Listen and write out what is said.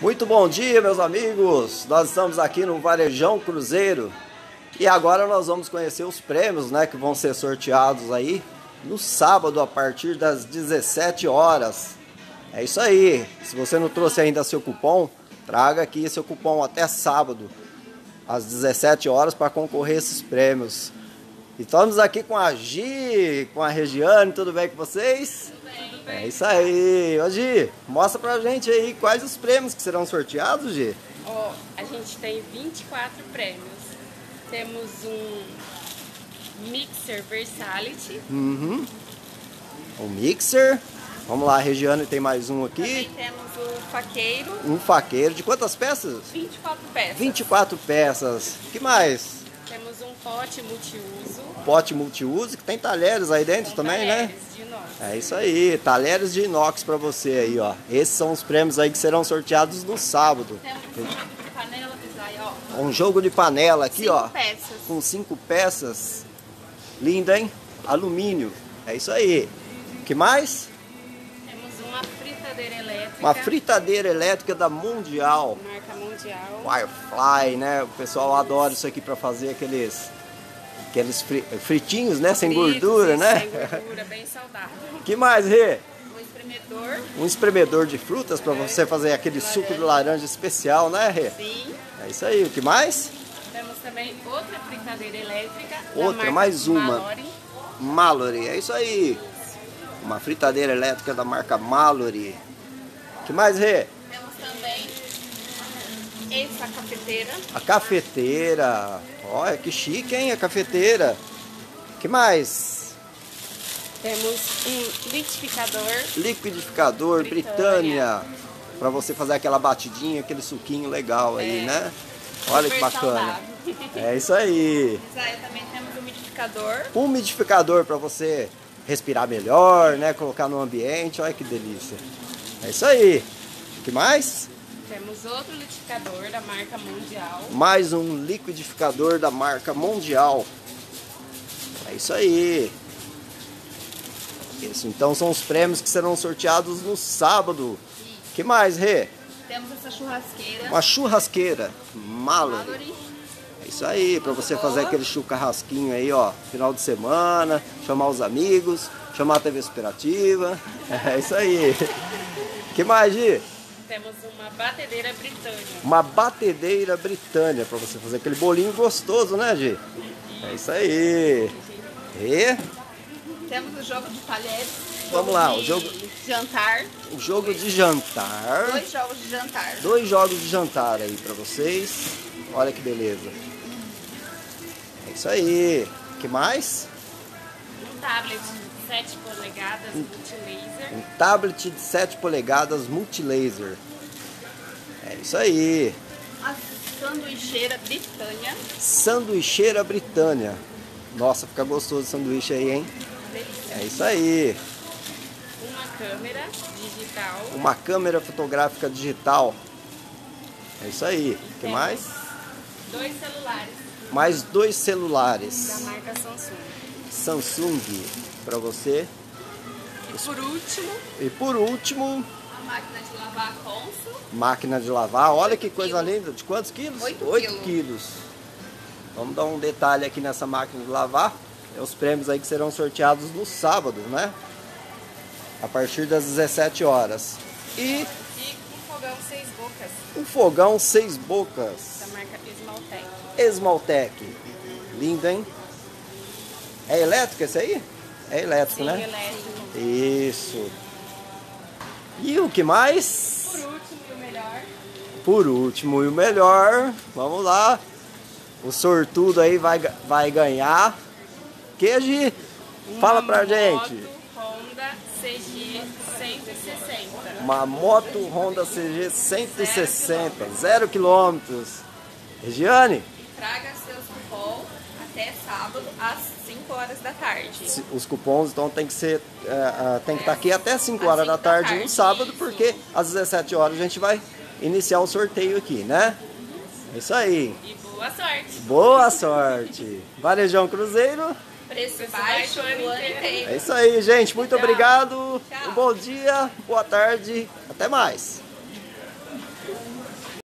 Muito bom dia, meus amigos. Nós estamos aqui no Varejão Cruzeiro e agora nós vamos conhecer os prêmios, né, que vão ser sorteados aí no sábado a partir das 17 horas. É isso aí. Se você não trouxe ainda seu cupom, traga aqui seu cupom até sábado às 17 horas para concorrer a esses prêmios. Estamos aqui com a Gi, com a Regiane, tudo bem com vocês? É isso aí. Ô Gi, mostra pra gente aí quais os prêmios que serão sorteados, Gi. Ó, a gente tem 24 prêmios. Temos um Mixer Versality. Uhum. O mixer. Vamos lá, Regiane tem mais um aqui. Também temos o faqueiro, Um faqueiro de quantas peças? 24 peças. 24 peças. que mais? Temos um pote multiuso. Pote multiuso, que tem talheres aí dentro com também, né? talheres de inox. É isso aí, talheres de inox pra você aí, ó. Esses são os prêmios aí que serão sorteados no sábado. Temos um jogo de panela ó. Um jogo de panela aqui, cinco ó. peças. Com cinco peças. Linda, hein? Alumínio. É isso aí. que mais? Temos uma fritadeira elétrica. Uma fritadeira elétrica da Mundial. Marca mundial. Firefly, né? O pessoal adora isso aqui pra fazer aqueles aqueles fri- fritinhos, né? Sem Fritos, gordura, isso, né? Sem gordura, bem saudável. que mais, Rê? Um espremedor. Um espremedor de frutas pra você fazer aquele suco de laranja especial, né, Rê? Sim. É isso aí. O que mais? Temos também outra fritadeira elétrica. Outra, mais uma. Mallory. Mallory. É isso aí. Uma fritadeira elétrica da marca Mallory. que mais, Rê? Essa cafeteira. A cafeteira. Olha que chique, hein? A cafeteira. que mais? Temos um liquidificador. Liquidificador Britânia. Britânia. Pra você fazer aquela batidinha, aquele suquinho legal aí, É. né? Olha que super bacana. saudável. É isso aí. Mas aí também temos um umidificador. Umidificador para você respirar melhor, né? Colocar no ambiente. Olha que delícia. É isso aí. O que mais? Temos outro liquidificador da marca Mundial. Mais um liquidificador da marca Mundial. É isso aí. Isso, então são os prêmios que serão sorteados no sábado. que mais, Rê? Temos essa churrasqueira. Uma churrasqueira. Mallory. É isso aí, para você Boa. fazer aquele churrasquinho aí, ó, final de semana, chamar os amigos, chamar a TV Superativa. É isso aí. que mais, Gi? Temos uma batedeira britânica. Uma batedeira britânia para você fazer aquele bolinho gostoso, né, Gi? É isso aí. E Temos o jogo de talheres. Vamos lá, o de jogo- Jantar. o jogo de jantar. Dois jogos de jantar. Dois jogos de jantar aí para vocês. Olha que beleza. É isso aí. que mais? Um tablet de 7 polegadas multilaser. Um tablet de 7 polegadas multilaser. É isso aí. A sanduicheira Britânia. Sanduicheira Britânia. Nossa, fica gostoso o sanduíche aí, hein? Delícia. É isso aí. Uma câmera digital. Uma câmera fotográfica digital. É isso aí. O que mais? Dois celulares Mais dois da celulares. marca Samsung. Samsung para você. E por último, E por último, a máquina de lavar Consul. máquina de lavar. Olha que coisa quilos. linda. De quantos quilos? Oito Oito quilos. quilos. Vamos dar um detalhe aqui nessa máquina de lavar. É os prêmios aí que serão sorteados no sábado, né? A partir das 17 horas. E E um fogão seis bocas um fogão seis bocas. da marca Esmaltec. Esmaltec. Lindo, hein? É elétrico esse aí? É elétrico, Sim, né? elétrico. Isso. E o que mais? Por último e o melhor, Por último e o melhor, vamos lá. O sortudo aí vai, vai ganhar. Queijo, fala pra moto gente. Honda CG 160. Uma moto Honda CG 160, 0 quilômetros. Regiane, E traga seus cupons até sábado às 5 horas da tarde. os cupons então tem que ser é, é, tem que estar aqui até 5 Às horas da cinco da tarde no tarde, sábado, isso. porque às 17 horas a gente vai iniciar o sorteio aqui, né? É isso aí. E boa sorte! Boa sorte. Varejão Cruzeiro. Preço baixo o ano inteiro. É isso aí, gente. Muito Tchau. obrigado. Tchau. Um bom dia, boa tarde. Até mais.